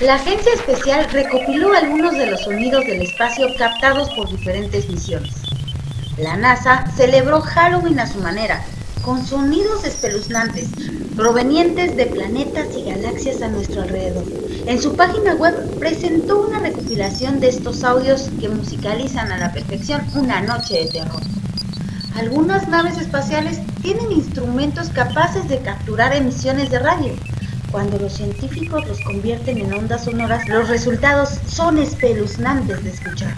La agencia especial recopiló algunos de los sonidos del espacio captados por diferentes misiones. La NASA celebró Halloween a su manera, con sonidos espeluznantes provenientes de planetas y galaxias a nuestro alrededor. En su página web presentó una recopilación de estos audios que musicalizan a la perfección una noche de terror. Algunas naves espaciales tienen instrumentos capaces de capturar emisiones de radio. Cuando los científicos los convierten en ondas sonoras, los resultados son espeluznantes de escuchar,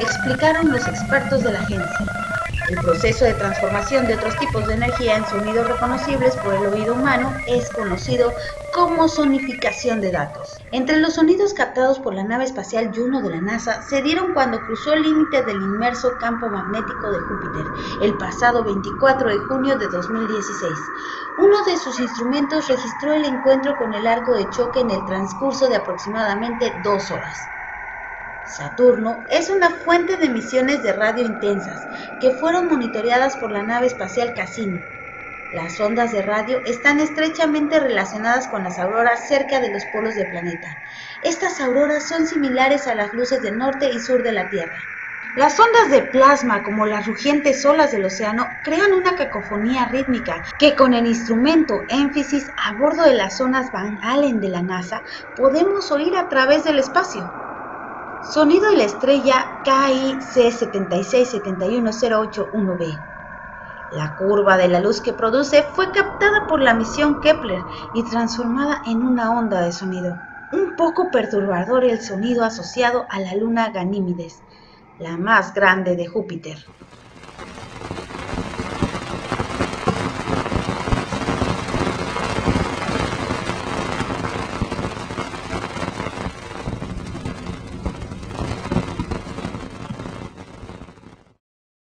explicaron los expertos de la agencia. El proceso de transformación de otros tipos de energía en sonidos reconocibles por el oído humano es conocido como sonificación de datos. Entre los sonidos captados por la nave espacial Juno de la NASA se dieron cuando cruzó el límite del inmerso campo magnético de Júpiter el pasado 24 de junio de 2016. Uno de sus instrumentos registró el encuentro con el arco de choque en el transcurso de aproximadamente dos horas. Saturno es una fuente de emisiones de radio intensas que fueron monitoreadas por la nave espacial Cassini. Las ondas de radio están estrechamente relacionadas con las auroras cerca de los polos del planeta. Estas auroras son similares a las luces del norte y sur de la Tierra. Las ondas de plasma, como las rugientes olas del océano, crean una cacofonía rítmica que con el instrumento énfasis a bordo de las zonas Van Allen de la NASA podemos oír a través del espacio. Sonido de la estrella KIC 7671081b. La curva de la luz que produce fue captada por la misión Kepler y transformada en una onda de sonido. Un poco perturbador el sonido asociado a la luna Ganímedes, la más grande de Júpiter.